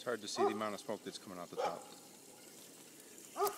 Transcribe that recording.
It's hard to see the amount of smoke that's coming out the top. Oh.